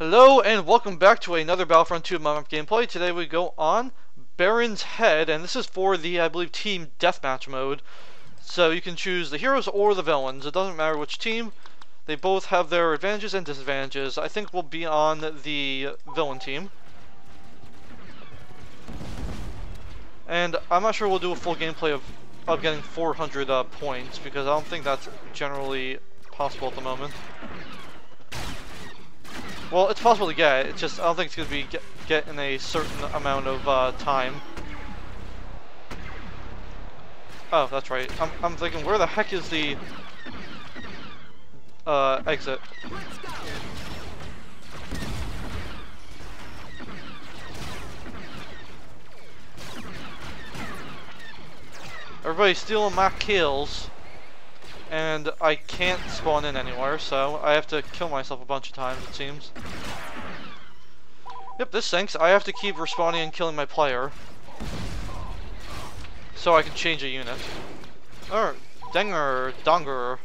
Hello and welcome back to another Battlefront 2 Map gameplay. Today we go on Baron's Hed, and this is for the, I believe, Team Deathmatch mode. So you can choose the heroes or the villains. It doesn't matter which team. They both have their advantages and disadvantages. I think we'll be on the villain team. And I'm not sure we'll do a full gameplay of, of getting 400 uh, points, because I don't think that's generally possible at the moment. Well, it's possible to get. It's just I don't think it's gonna be get, get in a certain amount of uh, time. Oh, that's right. I'm I'm thinking, where the heck is the uh, exit? Everybody's stealing my kills and I can't spawn in anywhere, so I have to kill myself a bunch of times, it seems. Yep, this sinks. I have to keep respawning and killing my player. So I can change a unit. Or, Dengar, Donger.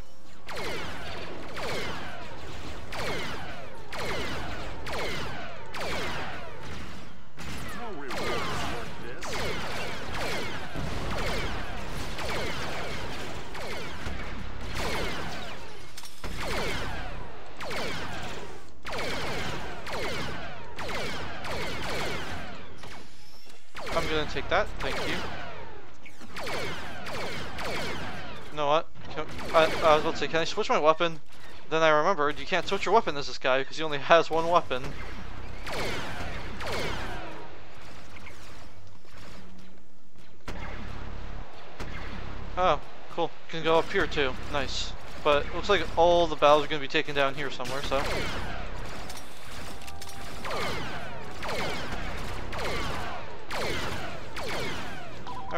I'm gonna take that, thank you. You know what? Can, I, I was about to say, can I switch my weapon? Then I remembered, you can't switch your weapon as this guy, because he only has one weapon. Oh, cool. Can go up here too. Nice. But looks like all the battles are going to be taken down here somewhere, so...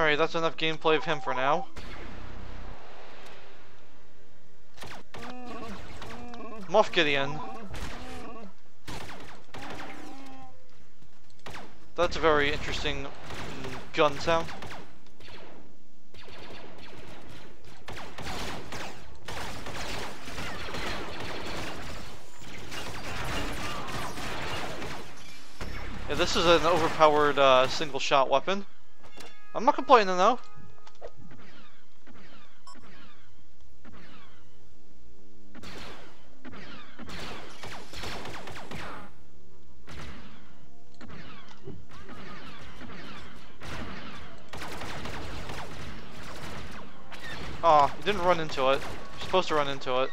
Alright, that's enough gameplay of him for now. Moff Gideon. That's a very interesting gun sound. Yeah, this is an overpowered uh, single shot weapon. I'm not complaining though. Oh, you didn't run into it. You're supposed to run into it.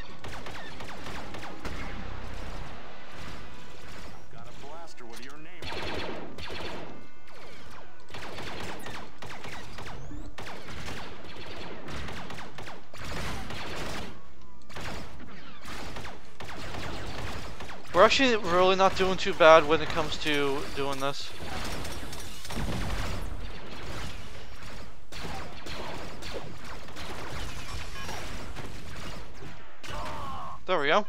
We're actually really not doing too bad when it comes to doing this. There we go.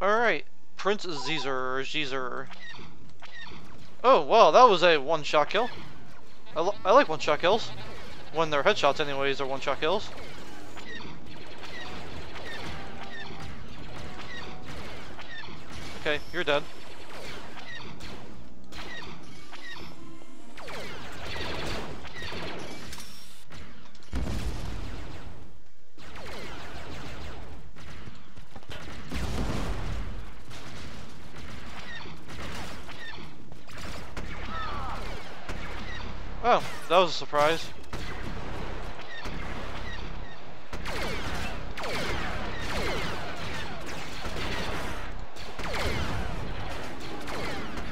Alright, Prince Xizor, Caesar. Oh, well, that was a one-shot kill. I, I like one-shot kills. When they're headshots anyways, they're one-shot kills. Okay, you're dead. Oh, that was a surprise.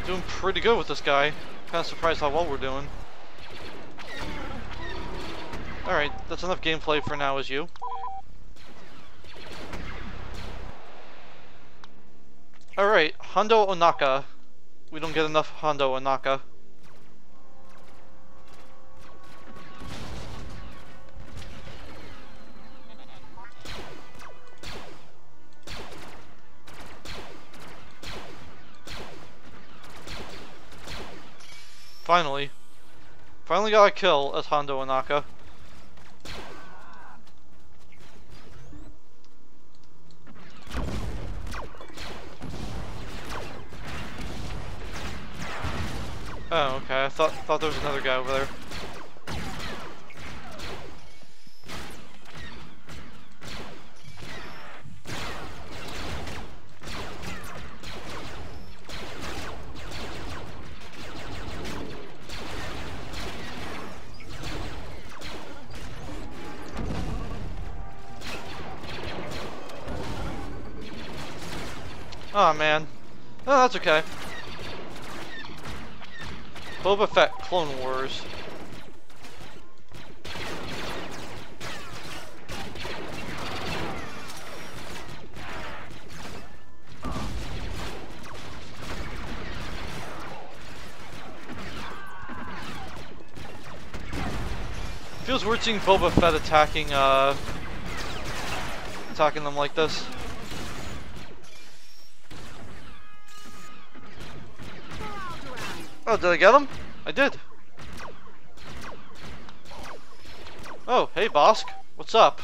Doing pretty good with this guy. Kind of surprised how well we're doing. Alright, that's enough gameplay for now as you. Alright, Hondo Ohnaka. We don't get enough Hondo Ohnaka. Finally. Finally got a kill as Hondo Ohnaka. Oh, okay. I thought thought there was another guy over there. Oh man. Oh, that's okay. Boba Fett Clone Wars. Feels weird seeing Boba Fett attacking, uh, attacking them like this. Oh, did I get him? I did. Oh, hey Bossk. What's up?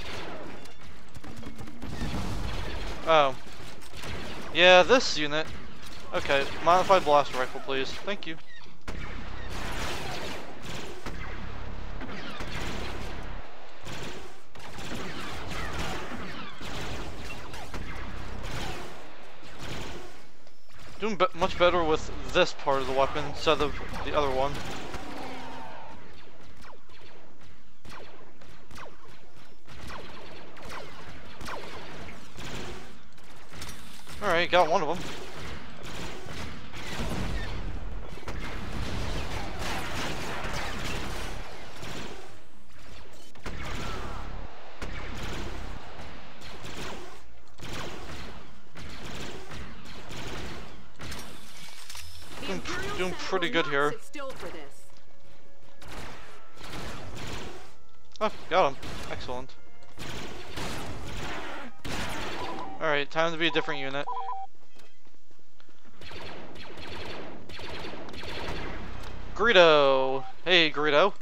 Oh. Yeah, this unit. Okay, modified blaster rifle, please. Thank you. Doing be much better with this part of the weapon instead of the other one. Alright, got one of them. Doing pretty good here. Oh, got him. Excellent. Alright, time to be a different unit. Greedo! Hey, Greedo.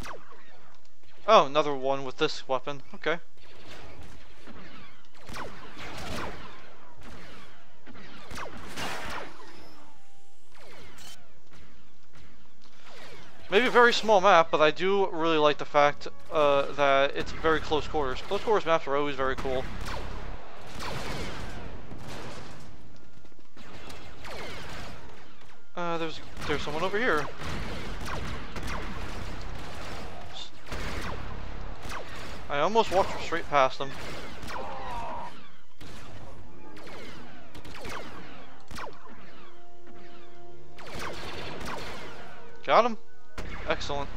Oh, another one with this weapon. Okay. Maybe a very small map, but I do really like the fact uh, that it's very close quarters. Close quarters maps are always very cool. Uh, there's there's someone over here. I almost walked straight past them. Got him. Excellent.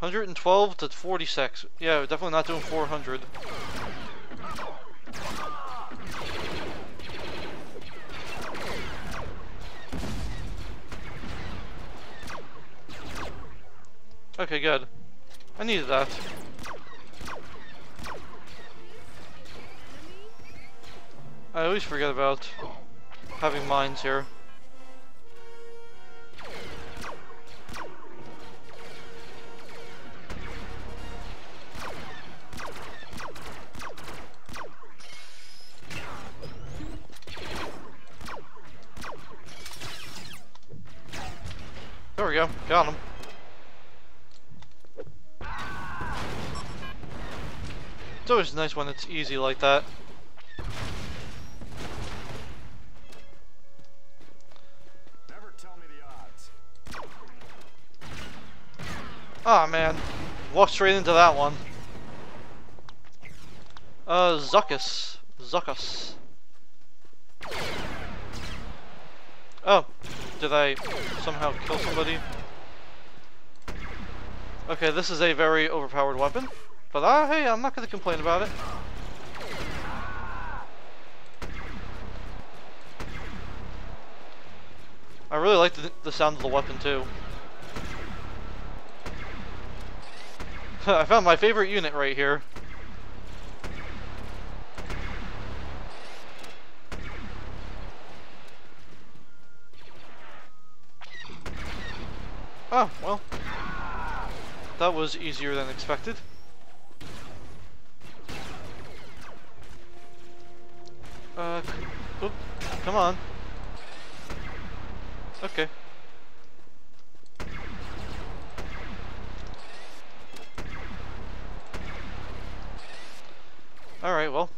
112 to 46. Yeah, definitely not doing 400. Okay, good. I needed that. I always forget about having mines here. There we go. Got him. It's always nice when it's easy like that. Ah oh, man, walked straight into that one. Uh, Zuckuss. Zuckuss. Oh, did I somehow kill somebody? Okay, this is a very overpowered weapon. But uh, hey, I'm not going to complain about it. I really like the, the sound of the weapon too. I found my favorite unit right here. Oh, well. That was easier than expected. Uh, oop, come on. Okay. Alright, well.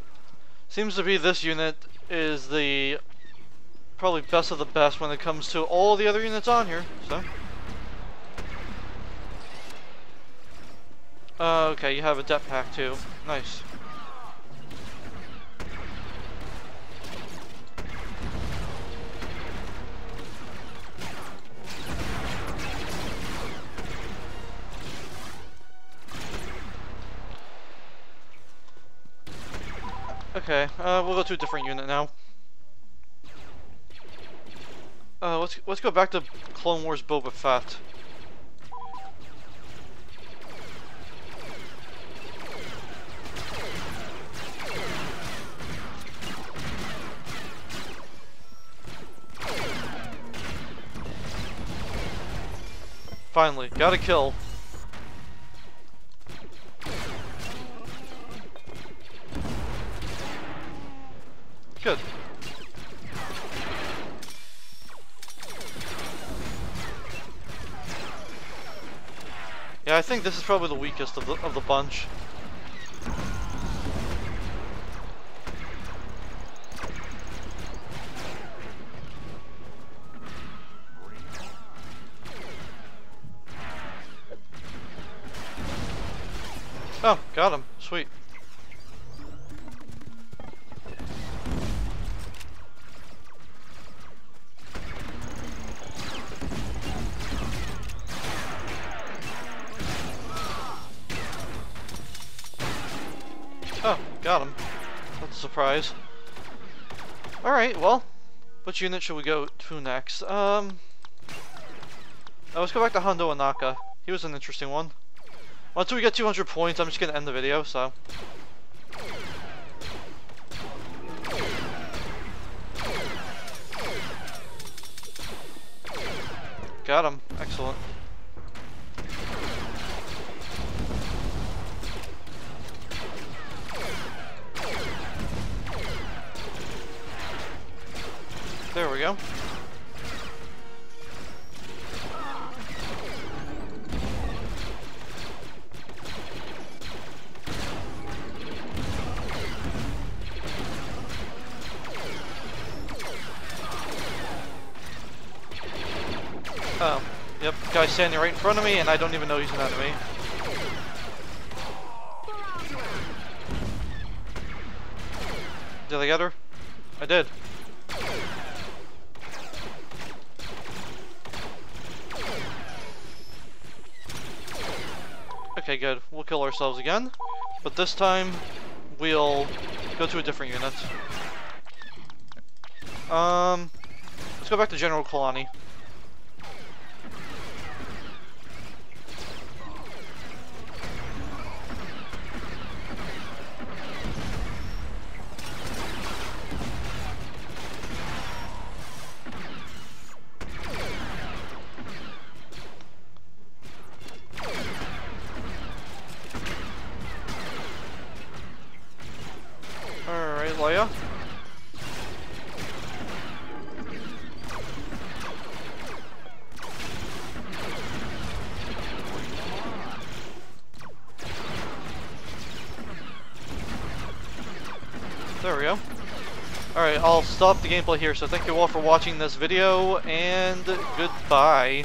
Seems to be this unit is the probably best of the best when it comes to all the other units on here, so. Uh, okay, you have a depth pack too. Nice. Okay, uh, we'll go to a different unit now. Uh, let's let's go back to Clone Wars Boba Fett. Finally, got a kill. Good. Yeah, I think this is probably the weakest of the of the bunch. Oh, got him. Sweet. Oh, got him. That's a surprise. Alright, well, which unit should we go to next? Um, uh, let's go back to Hondo Ohnaka. He was an interesting one. Once we get 200 points, I'm just gonna end the video, so. Got him. Excellent. There we go. Oh, yep, guy standing right in front of me and I don't even know he's an enemy. Did I get her? I did. Okay, good. We'll kill ourselves again. But this time, we'll go to a different unit. Um, let's go back to General Kalani. Leia. There we go. Alright, I'll stop the gameplay here, so thank you all for watching this video, and goodbye.